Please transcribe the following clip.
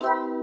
you